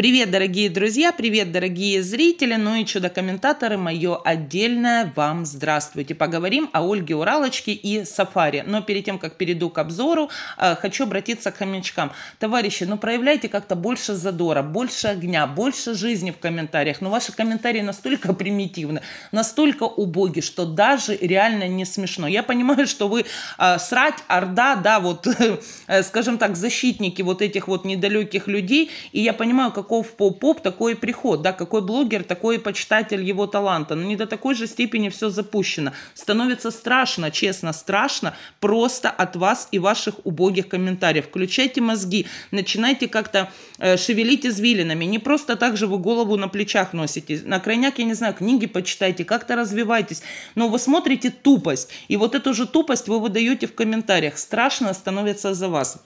Привет, дорогие друзья, привет, дорогие зрители, ну и чудо-комментаторы, мое отдельное вам здравствуйте. Поговорим о Ольге Уралочке и Сафари. Но перед тем, как перейду к обзору, э, хочу обратиться к хомячкам. Товарищи, ну проявляйте как-то больше задора, больше огня, больше жизни в комментариях. Но ваши комментарии настолько примитивны, настолько убоги, что даже реально не смешно. Я понимаю, что вы э, срать, орда, да, вот, э, скажем так, защитники вот этих вот недалеких людей, и я понимаю, как каков поп-поп, такой и приход, да, какой блогер, такой и почитатель его таланта. Но не до такой же степени все запущено. Становится страшно, честно, страшно просто от вас и ваших убогих комментариев. Включайте мозги, начинайте как-то э, шевелить извилинами. Не просто так же вы голову на плечах носите. На крайняк, я не знаю, книги почитайте, как-то развивайтесь. Но вы смотрите тупость. И вот эту же тупость вы выдаете в комментариях. Страшно становится за вас.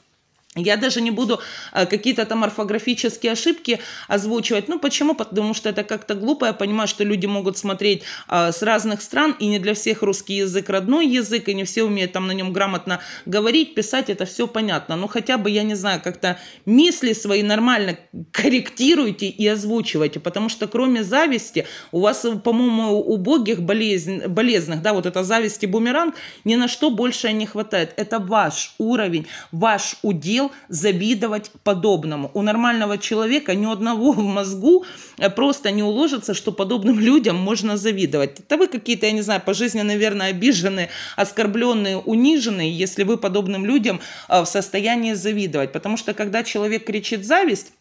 Я даже не буду а, какие-то там орфографические ошибки озвучивать. Ну, почему? Потому что это как-то глупо. Я понимаю, что люди могут смотреть а, с разных стран, и не для всех русский язык родной язык, и не все умеют там на нем грамотно говорить, писать, это все понятно. Но хотя бы, я не знаю, как-то мысли свои нормально корректируйте и озвучивайте, потому что кроме зависти, у вас, по-моему, убогих болезнь, болезных, да, вот это зависть и бумеранг, ни на что больше не хватает. Это ваш уровень, ваш удел, хотел завидовать подобному. У нормального человека ни одного в мозгу э, просто не уложится, что подобным людям можно завидовать. Это вы какие-то, я не знаю, по жизни, наверное, обиженные, оскорбленные, униженные, если вы подобным людям э, в состоянии завидовать. Потому что когда человек кричит зависть,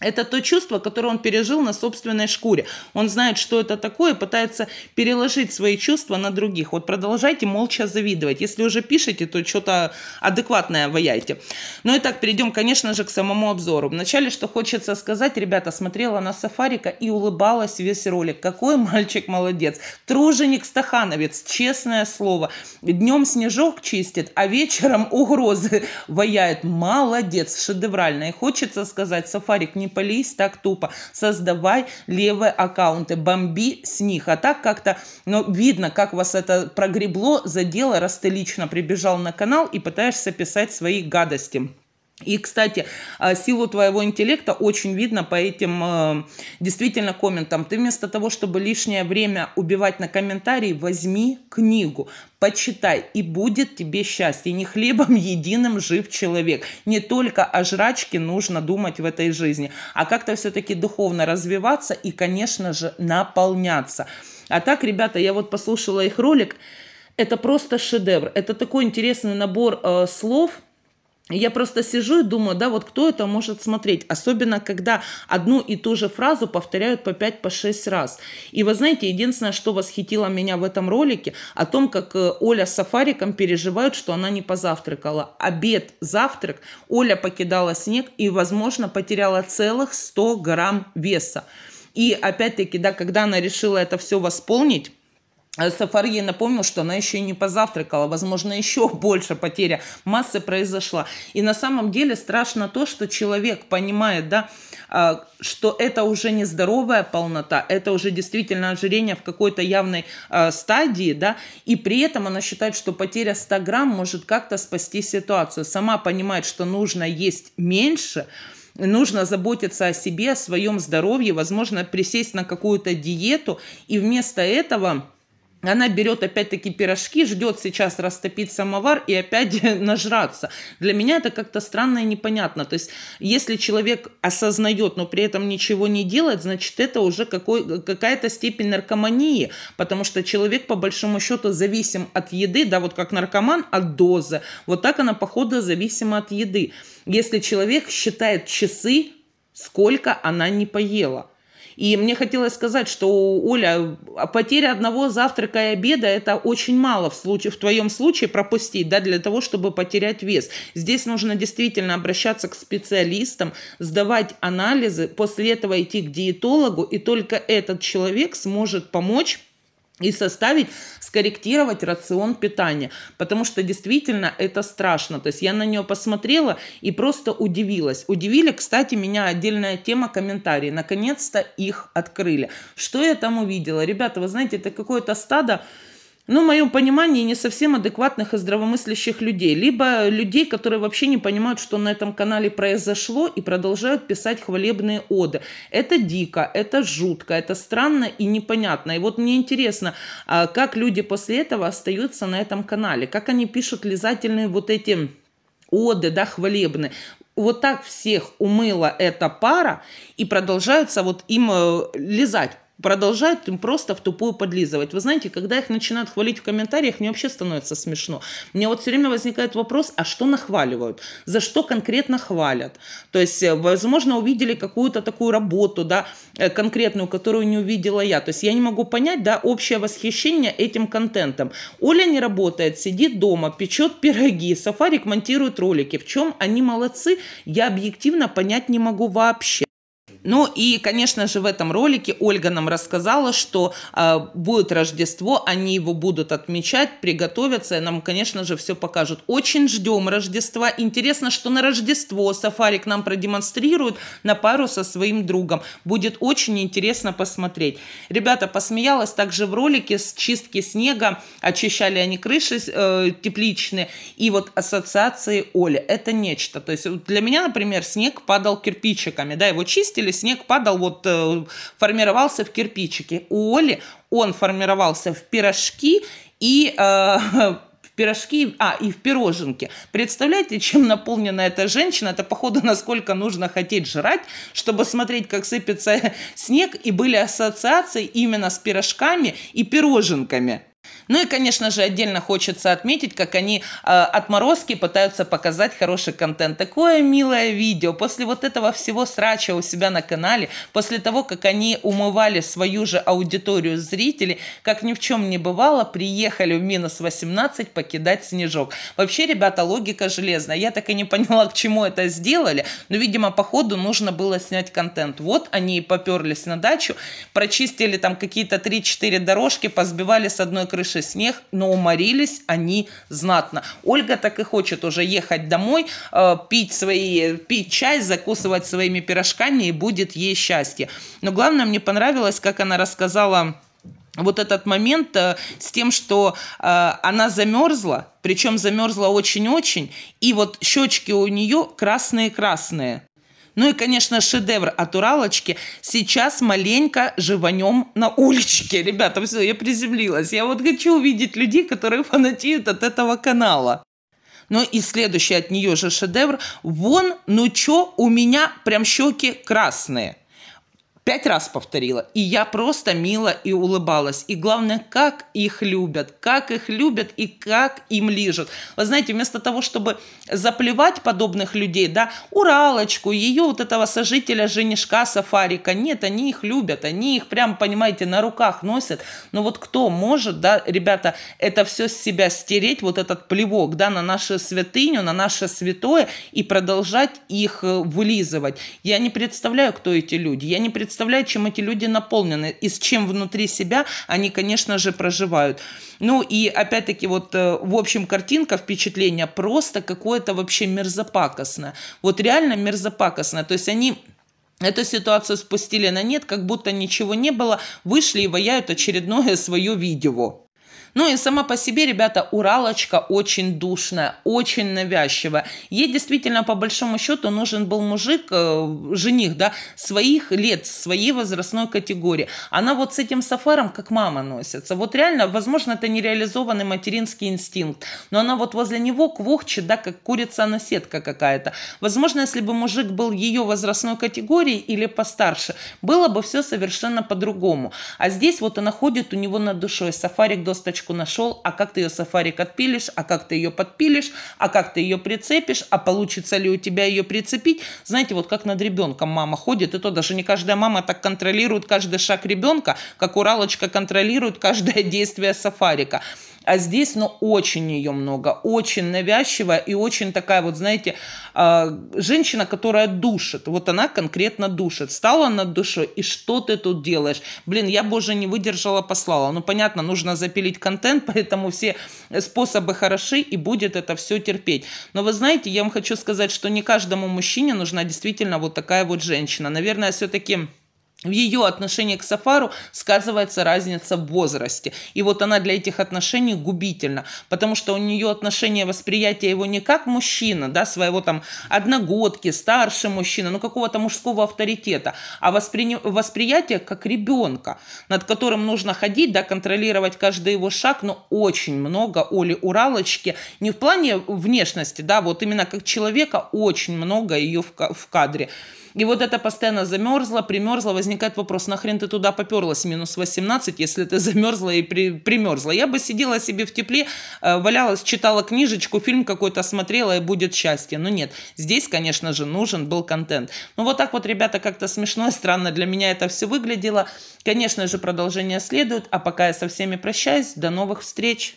это то чувство, которое он пережил на собственной шкуре. Он знает, что это такое, пытается переложить свои чувства на других. Вот продолжайте молча завидовать. Если уже пишете, то что-то адекватное ваяйте. Ну и так, перейдем, конечно же, к самому обзору. Вначале, что хочется сказать, ребята, смотрела на Сафарика и улыбалась весь ролик. Какой мальчик молодец. Труженик Стахановец, честное слово. Днем снежок чистит, а вечером угрозы ваяет. Молодец, шедеврально. И хочется сказать, Сафарик, не не пались так тупо. Создавай левые аккаунты, бомби с них. А так как-то, ну, видно, как вас это прогребло, задело, раз ты лично прибежал на канал и пытаешься писать свои гадости. И, кстати, а, силу твоего интеллекта очень видно по этим э, действительно комментам. Ты вместо того, чтобы лишнее время убивать на комментарии, возьми книгу, почитай, и будет тебе счастье. Не хлебом единым жив человек. Не только о жрачке нужно думать в этой жизни, а как-то все-таки духовно развиваться и, конечно же, наполняться. А так, ребята, я вот послушала их ролик, это просто шедевр. Это такой интересный набор э, слов – я просто сижу и думаю, да, вот кто это может смотреть, особенно когда одну и ту же фразу повторяют по 5 по 6 раз. И вы знаете, единственное, что восхитило меня в этом ролике, о том, как э, Оля с Сафариком переживают, что она не позавтракала. Обед, завтрак, Оля покидала снег и, возможно, потеряла целых 100 грамм веса. И опять-таки, да, когда она решила это все восполнить, Сафар ей напомнил, что она еще и не позавтракала, возможно, еще больше потеря массы произошла. И на самом деле страшно то, что человек понимает, да, а, что это уже не здоровая полнота, это уже действительно ожирение в какой-то явной а, стадии, да, и при этом она считает, что потеря 100 грамм может как-то спасти ситуацию. Сама понимает, что нужно есть меньше, нужно заботиться о себе, о своем здоровье, возможно, присесть на какую-то диету, и вместо этого она берет опять-таки пирожки, ждет сейчас растопить самовар и опять нажраться. Для меня это как-то странно и непонятно. То есть, если человек осознает, но при этом ничего не делает, значит, это уже какой, какая-то степень наркомании, потому что человек, по большому счету, зависим от еды, да, вот как наркоман от дозы. Вот так она, походу, зависима от еды. Если человек считает часы, сколько она не поела – и мне хотелось сказать, что, Оля, потеря одного завтрака и обеда – это очень мало в, случае, в твоем случае пропустить, да, для того, чтобы потерять вес. Здесь нужно действительно обращаться к специалистам, сдавать анализы, после этого идти к диетологу, и только этот человек сможет помочь и составить, скорректировать рацион питания, потому что действительно это страшно. То есть я на нее посмотрела и просто удивилась. Удивили, кстати, меня отдельная тема комментарий. Наконец-то их открыли. Что я там увидела? Ребята, вы знаете, это какое-то стадо ну, в моем понимании, не совсем адекватных и здравомыслящих людей, либо людей, которые вообще не понимают, что на этом канале произошло, и продолжают писать хвалебные оды. Это дико, это жутко, это странно и непонятно. И вот мне интересно, а, как люди после этого остаются на этом канале, как они пишут лизательные вот эти оды, да, хвалебные вот так всех умыла эта пара и продолжаются вот им э, лизать продолжают им просто в тупую подлизывать. Вы знаете, когда их начинают хвалить в комментариях, мне вообще становится смешно. Мне вот все время возникает вопрос, а что нахваливают? За что конкретно хвалят? То есть, э, возможно, увидели какую-то такую работу, да, э, конкретную, которую не увидела я. То есть я не могу понять, да, общее восхищение этим контентом. Оля не работает, сидит дома, печет пироги, Сафарик монтирует ролики. В чем они молодцы, я объективно понять не могу вообще. Ну и, конечно же, в этом ролике Ольга нам рассказала, что э, будет Рождество, они его будут отмечать, приготовятся, и нам, конечно же, все покажут. Очень ждем Рождества. Интересно, что на Рождество Сафарик нам продемонстрирует на пару со своим другом. Будет очень интересно посмотреть. Ребята, посмеялась также в ролике с чистки снега, очищали они крыши э, тепличные, и вот ассоциации Оли. Это нечто. То есть для меня, например, снег падал кирпичиками, да, его чистили, или снег падал, вот э, формировался в кирпичики. У Оли он формировался в пирожки и э, пирожки, а, и в пироженки. Представляете, чем наполнена эта женщина? Это, походу, насколько нужно хотеть жрать, чтобы смотреть, как сыпется снег, и были ассоциации именно с пирожками и пироженками. Ну и, конечно же, отдельно хочется отметить, как они э, отморозки пытаются показать хороший контент. Такое милое видео. После вот этого всего срача у себя на канале, после того, как они умывали свою же аудиторию зрителей, как ни в чем не бывало, приехали в минус 18 покидать снежок. Вообще, ребята, логика железная. Я так и не поняла, к чему это сделали, но, видимо, по ходу нужно было снять контент. Вот они и поперлись на дачу, прочистили там какие-то 3-4 дорожки, позбивали с одной крыши крыше снег, но уморились они знатно. Ольга так и хочет уже ехать домой, э, пить, свои, пить чай, закусывать своими пирожками, и будет ей счастье. Но главное, мне понравилось, как она рассказала вот этот момент э, с тем, что э, она замерзла, причем замерзла очень-очень, и вот щечки у нее красные-красные. Ну и, конечно, шедевр от Уралочки. Сейчас маленько живанем на уличке. Ребята, все, я приземлилась. Я вот хочу увидеть людей, которые фанатеют от этого канала. Ну и следующий от нее же шедевр. Вон, ну чё, у меня прям щеки красные. Пять раз повторила. И я просто мило и улыбалась. И главное, как их любят. Как их любят и как им лижут. Вы знаете, вместо того, чтобы заплевать подобных людей, да, Уралочку, ее вот этого сожителя, женишка, сафарика, нет, они их любят. Они их прям, понимаете, на руках носят. Но вот кто может, да, ребята, это все с себя стереть, вот этот плевок, да, на нашу святыню, на наше святое и продолжать их э, вылизывать. Я не представляю, кто эти люди. Я не представляю, представляю, чем эти люди наполнены и с чем внутри себя они, конечно же, проживают. Ну и опять-таки вот э, в общем картинка, впечатление просто какое-то вообще мерзопакостное. Вот реально мерзопакостное. То есть они Эту ситуацию спустили на нет, как будто ничего не было, вышли и ваяют очередное свое видео. Ну и сама по себе, ребята, Уралочка очень душная, очень навязчивая. Ей действительно, по большому счету, нужен был мужик, э, жених, да, своих лет, своей возрастной категории. Она вот с этим сафаром как мама носится. Вот реально, возможно, это нереализованный материнский инстинкт, но она вот возле него квохчет, да, как курица-наседка какая-то. Возможно, если бы мужик был ее возрастной категории или постарше, было бы все совершенно по-другому. А здесь вот она ходит у него над душой, сафарик достаточно кнопочку нашел, а как ты ее сафарик отпилишь, а как ты ее подпилишь, а как ты ее прицепишь, а получится ли у тебя ее прицепить. Знаете, вот как над ребенком мама ходит, и то даже не каждая мама так контролирует каждый шаг ребенка, как Уралочка контролирует каждое действие сафарика. А здесь, ну, очень ее много, очень навязчивая и очень такая вот, знаете, э, женщина, которая душит. Вот она конкретно душит. Стала над душой, и что ты тут делаешь? Блин, я бы уже не выдержала, послала. Ну, понятно, нужно запилить контент, поэтому все способы хороши, и будет это все терпеть. Но вы знаете, я вам хочу сказать, что не каждому мужчине нужна действительно вот такая вот женщина. Наверное, все-таки в ее отношении к Сафару сказывается разница в возрасте. И вот она для этих отношений губительна, потому что у нее отношение восприятия его не как мужчина, да, своего там одногодки, старший мужчина, ну какого-то мужского авторитета, а воспри... восприятие как ребенка, над которым нужно ходить, да, контролировать каждый его шаг, но очень много Оли Уралочки, не в плане внешности, да, вот именно как человека очень много ее в кадре. И вот это постоянно замерзла, примерзла, возникает вопрос, нахрен ты туда поперлась минус 18, если ты замерзла и при, примерзла. Я бы сидела себе в тепле, э, валялась, читала книжечку, фильм какой-то смотрела, и будет счастье. Но нет, здесь, конечно же, нужен был контент. Ну вот так вот, ребята, как-то смешно и странно для меня это все выглядело. Конечно же, продолжение следует, а пока я со всеми прощаюсь, до новых встреч!